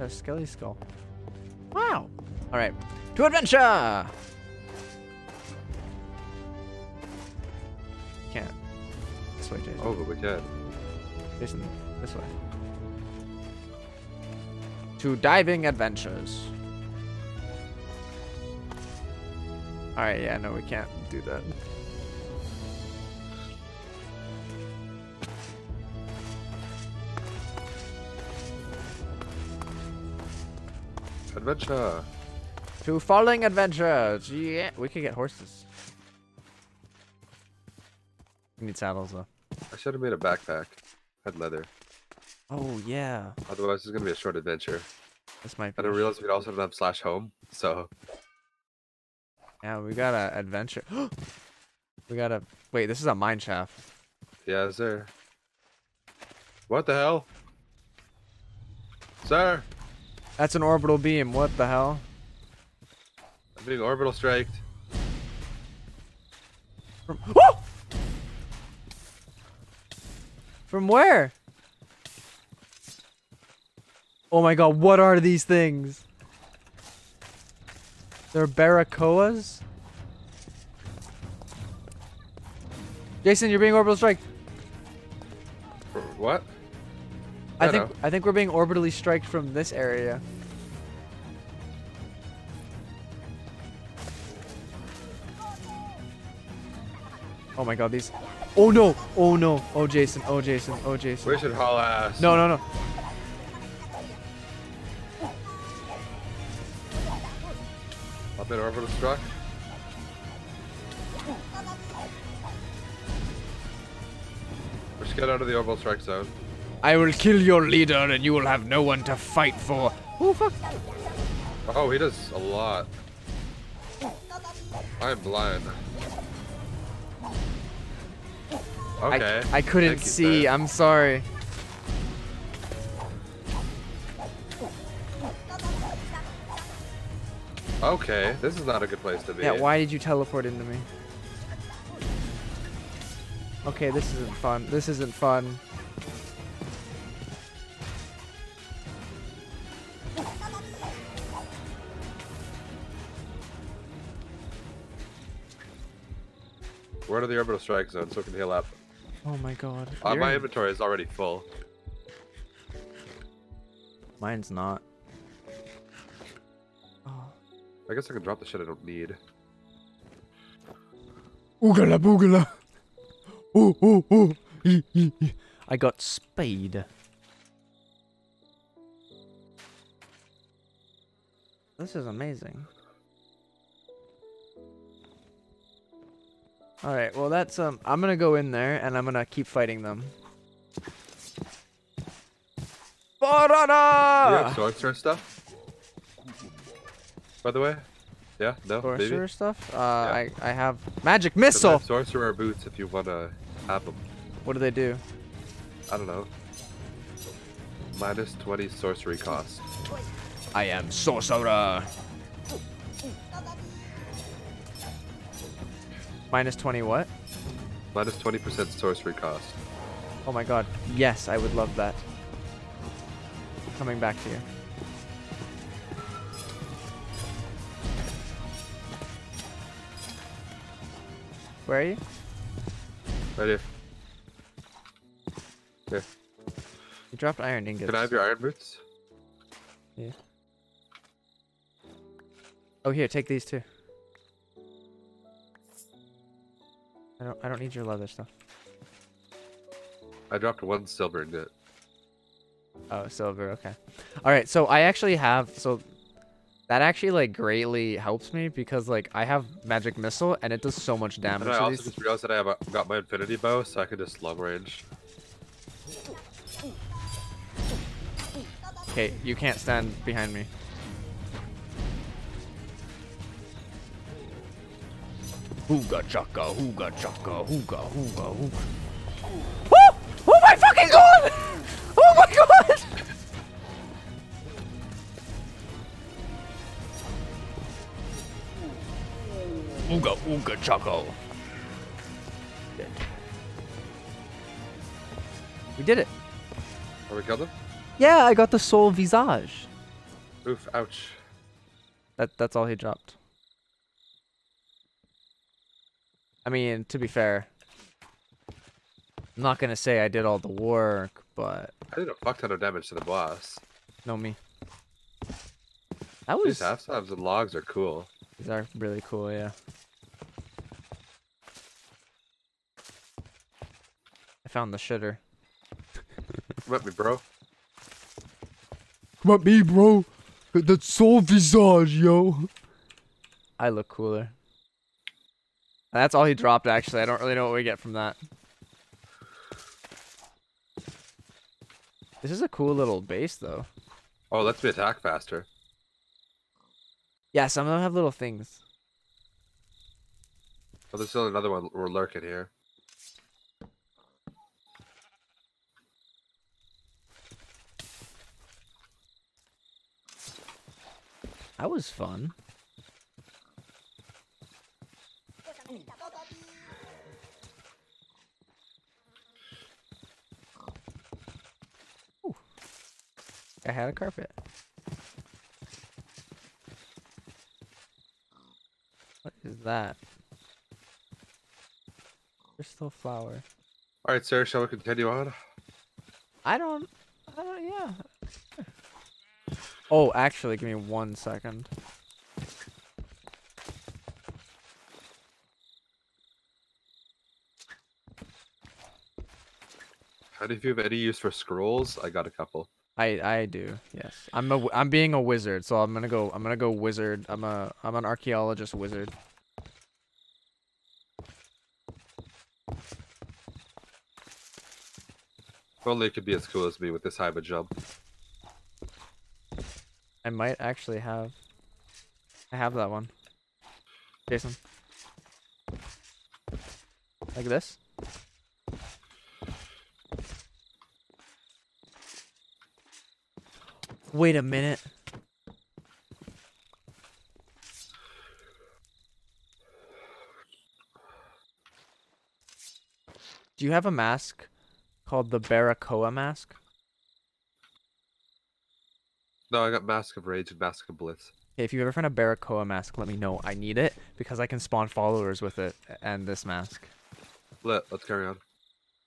A skelly skull. Wow. All right. To adventure. Can't. This way, Jason. Oh, but we can. Jason, this way. To diving adventures. Alright, yeah, no, we can't do that. Adventure. To falling adventures. Yeah, we could get horses. We need saddles though. I should have made a backpack. Had leather. Oh yeah, Otherwise, it's gonna be a short adventure. this might I didn't realize we'd also have slash home. So Yeah, we got a adventure. we got a. Wait, this is a mine shaft. yeah, sir. What the hell, sir? That's an orbital beam. What the hell? I'm being orbital striked. From oh! From where? Oh my god, what are these things? They're Barakoas? Jason, you're being orbital strike. What? I I think know. I think we're being orbitally striked from this area. Oh my god, these Oh no! Oh no! Oh Jason, oh Jason, oh Jason. We should haul ass. No, no, no. I've been orbital struck. Should get out of the orbital strike zone. I will kill your leader and you will have no one to fight for. Oh fuck. Oh, he does a lot. I'm blind. Okay. I, I couldn't see. I'm sorry. Okay, this is not a good place to be. Yeah, why did you teleport into me? Okay, this isn't fun. This isn't fun. We're out of the orbital strike zone, so we can heal up. Oh my god. Uh, my inventory is already full. Mine's not. Oh. I guess I can drop the shit I don't need. Oogala boogala. Ooh, ooh, ooh. I got spade. This is amazing. Alright, well that's um I'm gonna go in there and I'm gonna keep fighting them. Do you have sorcerer stuff? By the way? Yeah? No? Maybe? Sorcerer stuff? Uh I, I have magic missile! Some Sorcerer boots if you wanna have them. What do they do? I don't know. Minus 20 sorcery cost. I am sorcerer. Minus 20 what? Minus 20% sorcery cost. Oh my god. Yes, I would love that. Coming back to you. Where are you? Right here. Here. You dropped iron ingots. Can I have your iron boots? Yeah. Oh, here, take these too. I don't. I don't need your leather stuff. I dropped one silver ingot. Oh, silver. Okay. All right. So I actually have. So that actually like greatly helps me because like I have magic missile and it does so much damage. And I also these. just realized that I have a, got my infinity bow, so I can just long range. Okay, you can't stand behind me. Hooga chaka, hooga chaka, hooga, hooga, hooga. Oh! Oh my fucking god! Oh my god! Ooga, ooga chaka. Dead. We did it. Are we killed them? Yeah, I got the Sol Visage. Oof, ouch. That that's all he dropped. I mean, to be fair, I'm not gonna say I did all the work, but I did a fuck ton of damage to the boss. No me. That These was half slabs and logs are cool. these are really cool, yeah. I found the shitter. Come at me, bro. Come at me, bro. That's Sol Visage, yo. I look cooler. That's all he dropped, actually. I don't really know what we get from that. This is a cool little base, though. Oh, let's be attack faster. Yeah, some of them have little things. Oh, there's still another one. We're lurking here. That was fun. Had a carpet. What is that? Crystal flower. All right, sir. Shall we continue on? I don't. I don't. Yeah. Oh, actually, give me one second. How do you have any use for scrolls? I got a couple. I I do. Yes. I'm a I'm being a wizard, so I'm gonna go. I'm gonna go wizard. I'm a I'm an archaeologist wizard. If only it could be as cool as me with this high of a jump. I might actually have. I have that one. Jason. Like this. Wait a minute. Do you have a mask called the Barakoa mask? No, I got Mask of Rage and Mask of Bliss. If you ever find a Barakoa mask, let me know. I need it because I can spawn followers with it and this mask. Lit. Let's carry on.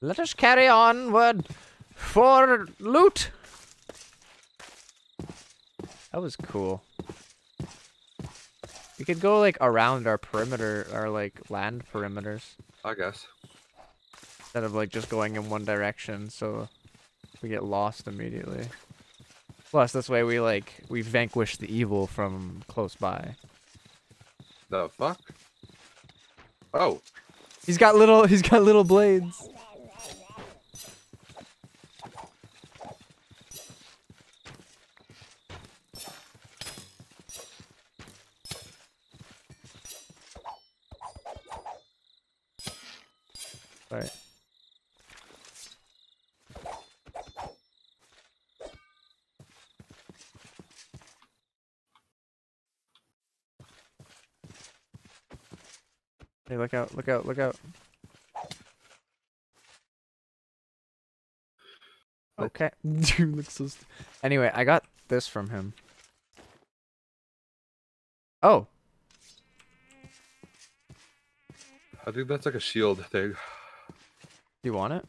Let us carry onward for loot. That was cool. We could go like around our perimeter, our like land perimeters, I guess. instead of like just going in one direction, so we get lost immediately. Plus, this way we like we vanquish the evil from close by. The fuck? Oh, He's got little. He's got little blades. Hey, look out, look out, look out. Okay. Dude looks so Anyway, I got this from him. Oh, I think that's like a shield thing. do you want it?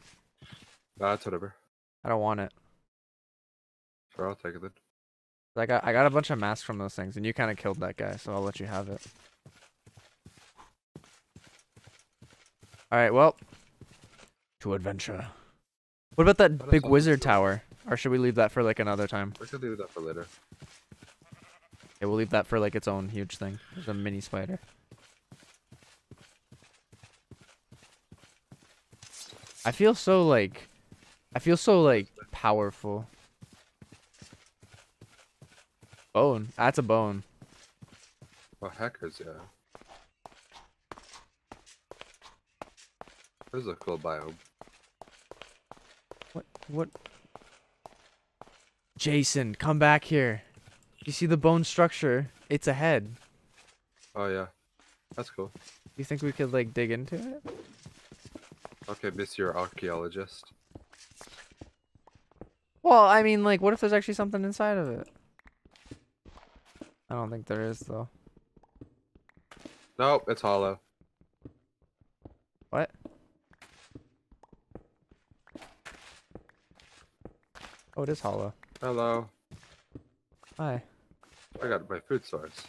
Nah, it's whatever. I don't want it. Sure, I'll take it then. I got I got a bunch of masks from those things, and you kind of killed that guy, so I'll let you have it. All right, well, to adventure. What about that What big wizard tower? Or should we leave that for like another time? We can leave that for later. Yeah, we'll leave that for like its own huge thing. There's a mini spider. I feel so like, I feel so like powerful. Bone. That's a bone. Oh, hackers, yeah. This is a cool biome. What? What? Jason, come back here. You see the bone structure? It's a head. Oh yeah, that's cool. You think we could like dig into it? Okay, miss your archaeologist. Well, I mean, like, what if there's actually something inside of it? I don't think there is though. Nope, it's hollow. What? Oh, it is hollow. Hello. Hi. I got my food source.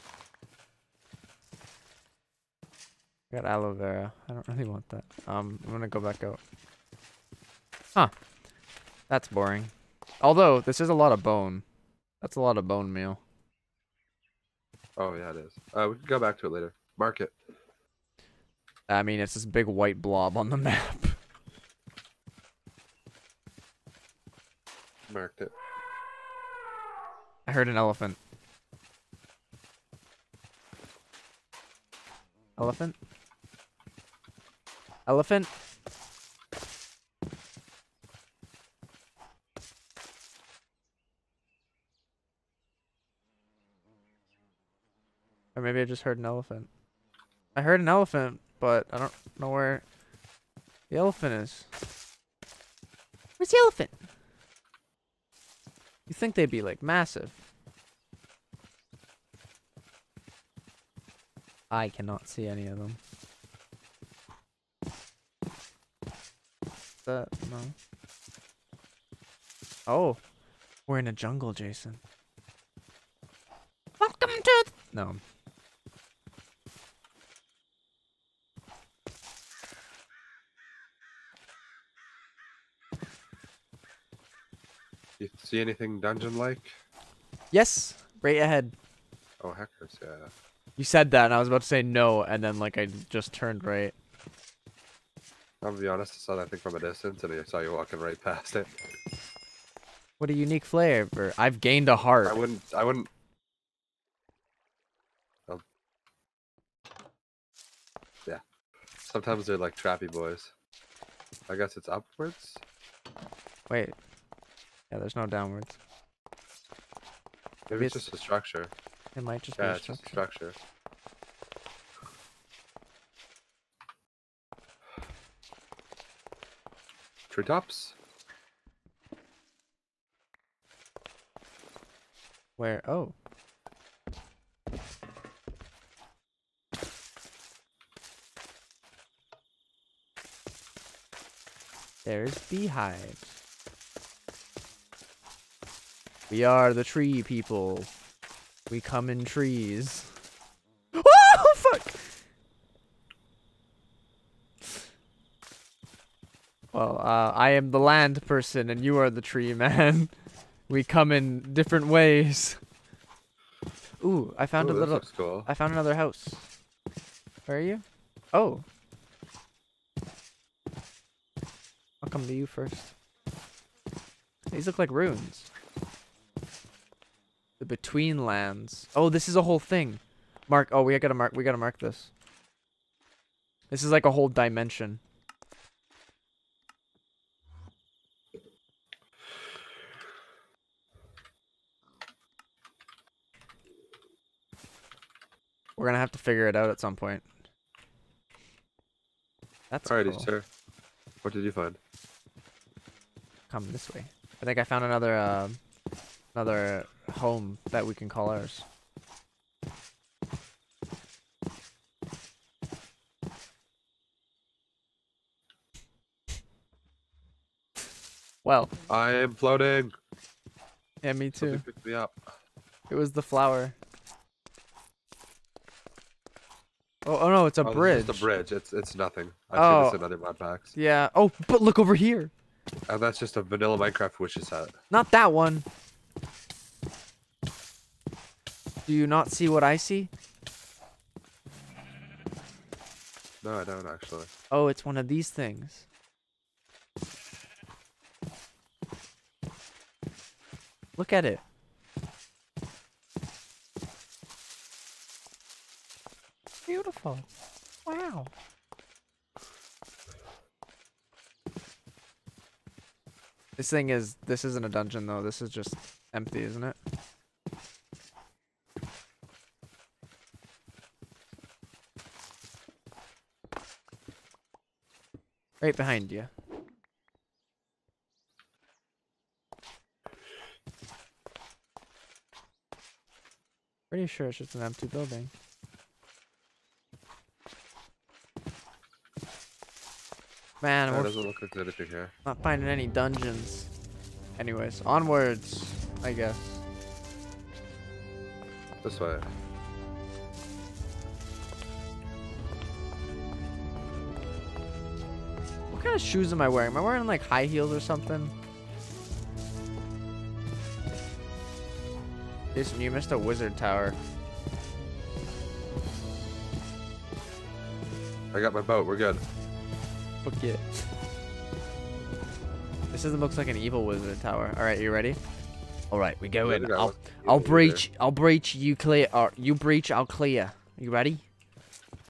I got aloe vera. I don't really want that. Um, I'm gonna go back out. Huh. That's boring. Although, this is a lot of bone. That's a lot of bone meal. Oh yeah, it is. Uh, we can go back to it later. Mark it. I mean, it's this big white blob on the map. Marked it. I heard an elephant. Elephant? Elephant? Or maybe I just heard an elephant. I heard an elephant, but I don't know where the elephant is. Where's the elephant? You think they'd be like massive. I cannot see any of them. That no. Oh, we're in a jungle, Jason. Welcome to. No. See anything dungeon-like? Yes, right ahead. Oh, hackers, yeah. You said that, and I was about to say no, and then like I just turned right. I'm gonna be honest, I saw that thing from a distance, and I saw you walking right past it. What a unique flavor! I've gained a heart. I wouldn't. I wouldn't. Oh. Yeah. Sometimes they're like trappy boys. I guess it's upwards. Wait. Yeah, there's no downwards. Maybe it's it's- just a structure. It might just Yeah, be a it's just a structure. structure. Treetops? Where? Oh. There's beehives. We are the tree people. We come in trees. Oh, fuck! Well, uh, I am the land person and you are the tree man. We come in different ways. Ooh, I found Ooh, a this little. looks cool. I found another house. Where are you? Oh. I'll come to you first. These look like runes. Between lands. Oh, this is a whole thing. Mark. Oh, we gotta mark. We gotta mark this. This is like a whole dimension. We're gonna have to figure it out at some point. That's Alrighty, cool. sir. What did you find? Come this way. I think I found another um another home that we can call ours. Well, I am floating. yeah, me Somebody too. pick me up. It was the flower. Oh, oh no, it's a oh, bridge. It's a bridge. It's it's nothing. I've Oh. this in other mod packs. Yeah. Oh, but look over here. And that's just a vanilla Minecraft wishes hat. Not that one. Do you not see what I see? No, I don't actually. Oh, it's one of these things. Look at it. Beautiful. Wow. This thing is this isn't a dungeon though. This is just empty, isn't it? Right behind you. Pretty sure it's just an empty building. Man, That doesn't look like there's anything here. not finding any dungeons. Anyways, onwards, I guess. This way. What kind of shoes am I wearing? Am I wearing like high heels or something? Jason, you missed a wizard tower. I got my boat. We're good. Fuck yeah. This doesn't look like an evil wizard tower. All right, you ready? All right, we go in. I'll. I'll breach. I'll breach. You clear. Or you breach. I'll clear. You ready?